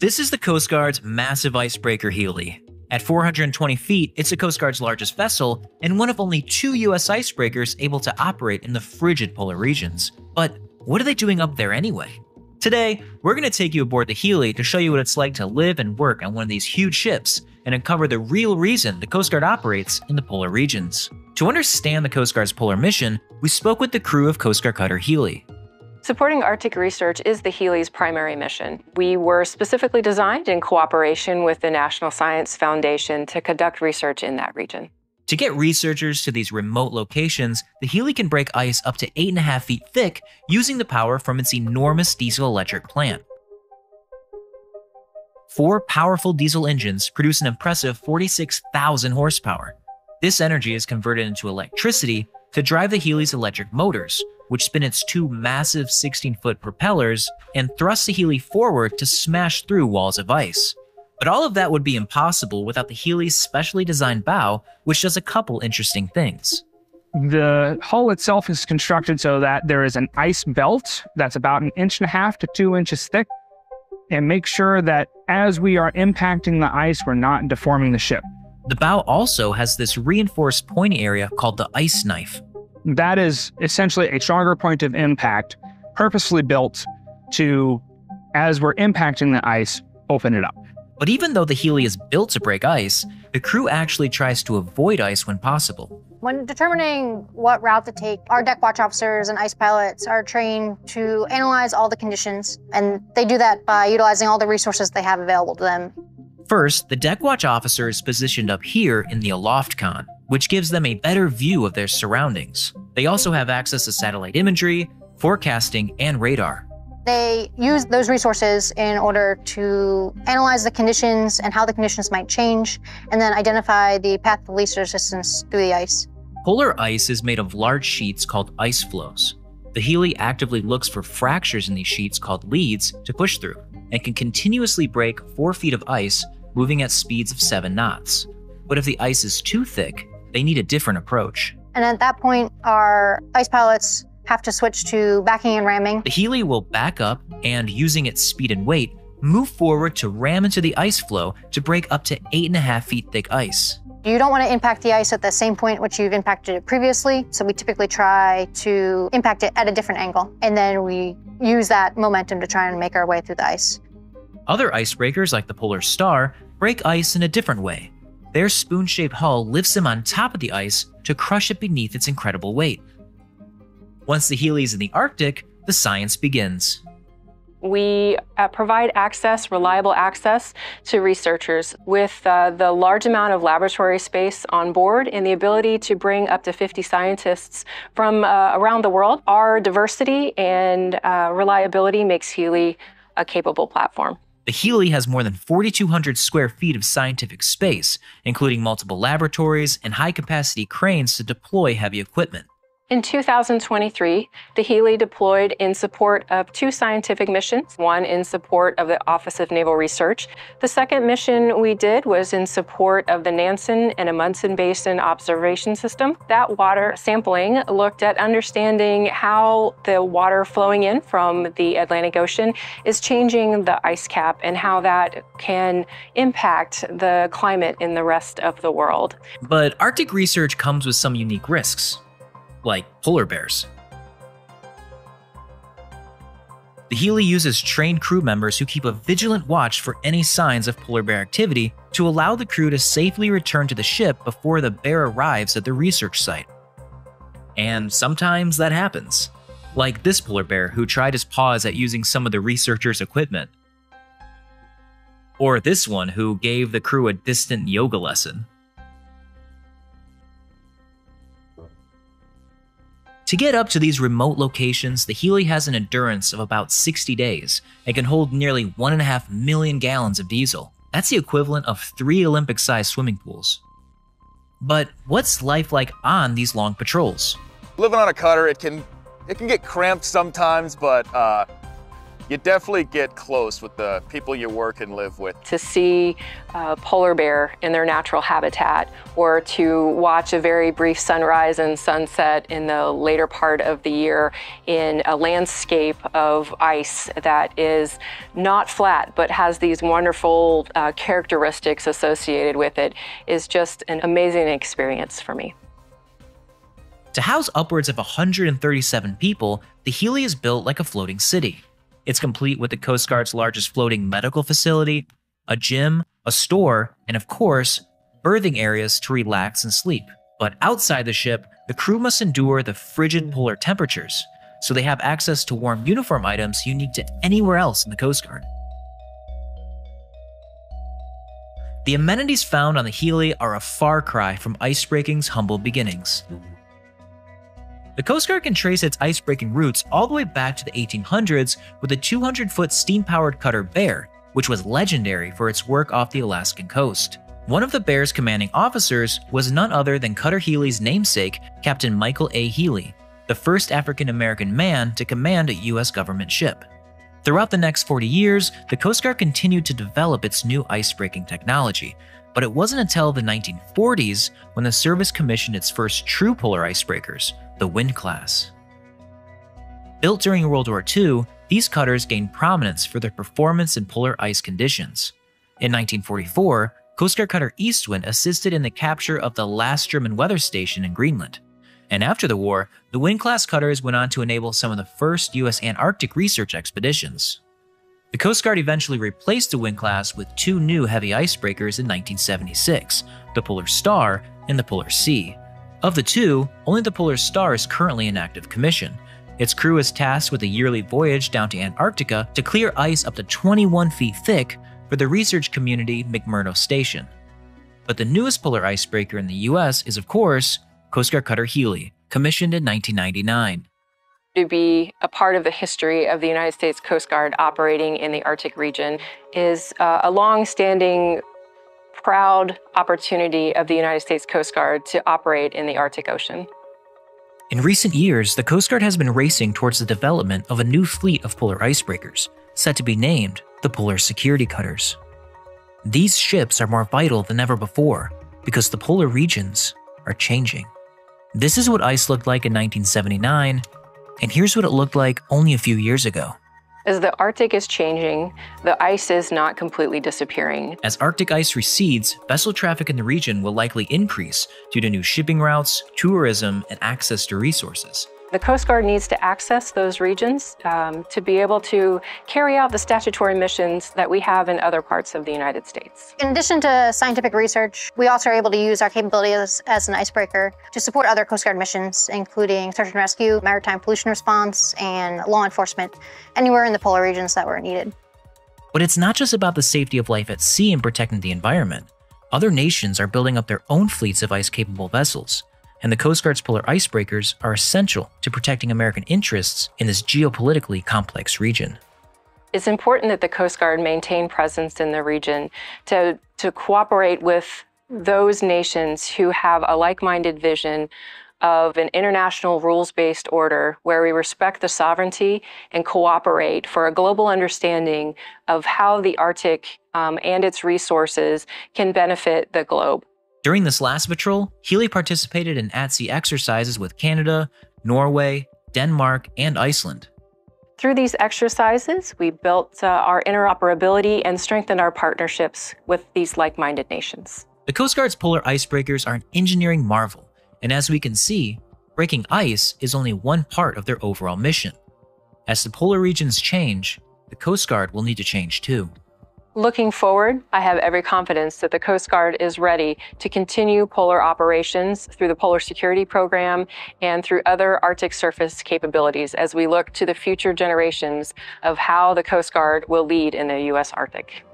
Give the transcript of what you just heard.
This is the Coast Guard's massive icebreaker Healy. At 420 feet, it's the Coast Guard's largest vessel and one of only two US icebreakers able to operate in the frigid polar regions. But what are they doing up there anyway? Today, we're going to take you aboard the Healy to show you what it's like to live and work on one of these huge ships and uncover the real reason the Coast Guard operates in the polar regions. To understand the Coast Guard's polar mission, we spoke with the crew of Coast Guard cutter Healy. Supporting Arctic research is the Healy's primary mission. We were specifically designed in cooperation with the National Science Foundation to conduct research in that region. To get researchers to these remote locations, the Healy can break ice up to 8.5 feet thick using the power from its enormous diesel electric plant. Four powerful diesel engines produce an impressive 46,000 horsepower. This energy is converted into electricity to drive the Healy's electric motors, which spin its two massive 16 foot propellers and thrust the Healy forward to smash through walls of ice. But all of that would be impossible without the Healy's specially designed bow, which does a couple interesting things. The hull itself is constructed so that there is an ice belt that's about an inch and a half to two inches thick and make sure that as we are impacting the ice, we're not deforming the ship. The bow also has this reinforced pointy area called the ice knife. That is essentially a stronger point of impact, purposely built to, as we're impacting the ice, open it up. But even though the Healy is built to break ice, the crew actually tries to avoid ice when possible. When determining what route to take, our deck watch officers and ice pilots are trained to analyze all the conditions, and they do that by utilizing all the resources they have available to them. First, the deck watch officer is positioned up here in the aloft conn, which gives them a better view of their surroundings. They also have access to satellite imagery, forecasting, and radar. They use those resources in order to analyze the conditions and how the conditions might change, and then identify the path of least resistance through the ice. Polar ice is made of large sheets called ice floes. The Healy actively looks for fractures in these sheets called leads to push through, and can continuously break 4 feet of ice moving at speeds of 7 knots. But if the ice is too thick, they need a different approach. And at that point, our ice pilots have to switch to backing and ramming. The Healy will back up and, using its speed and weight, move forward to ram into the ice floe to break up to 8.5 feet thick ice. You don't want to impact the ice at the same point which you've impacted it previously, so we typically try to impact it at a different angle, and then we use that momentum to try and make our way through the ice. Other icebreakers, like the Polar Star, break ice in a different way. Their spoon shaped hull lifts them on top of the ice to crush it beneath its incredible weight. Once the Healy is in the Arctic, the science begins. We uh, provide access, reliable access to researchers with uh, the large amount of laboratory space on board and the ability to bring up to 50 scientists from uh, around the world. Our diversity and uh, reliability makes Healy a capable platform. The Healy has more than 4,200 square feet of scientific space, including multiple laboratories and high capacity cranes to deploy heavy equipment. In 2023, the Healy deployed in support of two scientific missions, one in support of the Office of Naval Research. The second mission we did was in support of the Nansen and Amundsen Basin Observation System. That water sampling looked at understanding how the water flowing in from the Atlantic Ocean is changing the ice cap and how that can impact the climate in the rest of the world. But Arctic research comes with some unique risks like polar bears. The Healy uses trained crew members who keep a vigilant watch for any signs of polar bear activity to allow the crew to safely return to the ship before the bear arrives at the research site. And sometimes that happens, like this polar bear who tried his paws at using some of the researchers' equipment. Or this one who gave the crew a distant yoga lesson. To get up to these remote locations, the Healy has an endurance of about 60 days and can hold nearly 1.5 million gallons of diesel. That's the equivalent of three Olympic sized swimming pools. But what's life like on these long patrols? Living on a cutter, it can it can get cramped sometimes, but uh, you definitely get close with the people you work and live with. To see a polar bear in their natural habitat or to watch a very brief sunrise and sunset in the later part of the year in a landscape of ice that is not flat but has these wonderful uh, characteristics associated with it is just an amazing experience for me. To house upwards of 137 people, the Healy is built like a floating city. It's complete with the Coast Guard's largest floating medical facility, a gym, a store, and of course, berthing areas to relax and sleep. But outside the ship, the crew must endure the frigid polar temperatures, so they have access to warm uniform items unique to anywhere else in the Coast Guard. The amenities found on the Healy are a far cry from icebreaking's humble beginnings. The Coast Guard can trace its icebreaking roots all the way back to the 1800s with the 200 foot steam powered cutter Bear, which was legendary for its work off the Alaskan coast. One of the Bear's commanding officers was none other than Cutter Healy's namesake, Captain Michael A. Healy, the first African American man to command a U.S. government ship. Throughout the next 40 years, the Coast Guard continued to develop its new icebreaking technology, but it wasn't until the 1940s when the service commissioned its first true polar icebreakers, the Wind class. Built during World War II, these cutters gained prominence for their performance in polar ice conditions. In 1944, Coast Guard cutter Eastwind assisted in the capture of the last German weather station in Greenland. And after the war, the Wind class cutters went on to enable some of the first U.S. Antarctic research expeditions. The Coast Guard eventually replaced the Wind class with two new heavy icebreakers in 1976 the Polar Star and the Polar Sea. Of the two, only the Polar Star is currently in active commission. Its crew is tasked with a yearly voyage down to Antarctica to clear ice up to 21 feet thick for the research community McMurdo Station. But the newest polar icebreaker in the US is, of course, Coast Guard Cutter Healy, commissioned in 1999. To be a part of the history of the United States Coast Guard operating in the Arctic region is uh, a long standing proud opportunity of the United States Coast Guard to operate in the Arctic Ocean. In recent years, the Coast Guard has been racing towards the development of a new fleet of polar icebreakers, set to be named the Polar Security Cutters. These ships are more vital than ever before because the polar regions are changing. This is what ice looked like in 1979, and here's what it looked like only a few years ago. As the Arctic is changing, the ice is not completely disappearing. As Arctic ice recedes, vessel traffic in the region will likely increase due to new shipping routes, tourism, and access to resources. The Coast Guard needs to access those regions um, to be able to carry out the statutory missions that we have in other parts of the United States. In addition to scientific research, we also are able to use our capabilities as an icebreaker to support other Coast Guard missions, including search and rescue, maritime pollution response, and law enforcement, anywhere in the polar regions that were needed. But it's not just about the safety of life at sea and protecting the environment. Other nations are building up their own fleets of ice capable vessels and the Coast Guard's polar icebreakers are essential to protecting American interests in this geopolitically complex region. It's important that the Coast Guard maintain presence in the region to, to cooperate with those nations who have a like minded vision of an international rules based order where we respect the sovereignty and cooperate for a global understanding of how the Arctic um, and its resources can benefit the globe. During this last patrol, Healy participated in at sea exercises with Canada, Norway, Denmark, and Iceland. Through these exercises, we built uh, our interoperability and strengthened our partnerships with these like minded nations. The Coast Guard's polar icebreakers are an engineering marvel, and as we can see, breaking ice is only one part of their overall mission. As the polar regions change, the Coast Guard will need to change too. Looking forward, I have every confidence that the Coast Guard is ready to continue polar operations through the Polar Security Program and through other Arctic surface capabilities as we look to the future generations of how the Coast Guard will lead in the U.S. Arctic.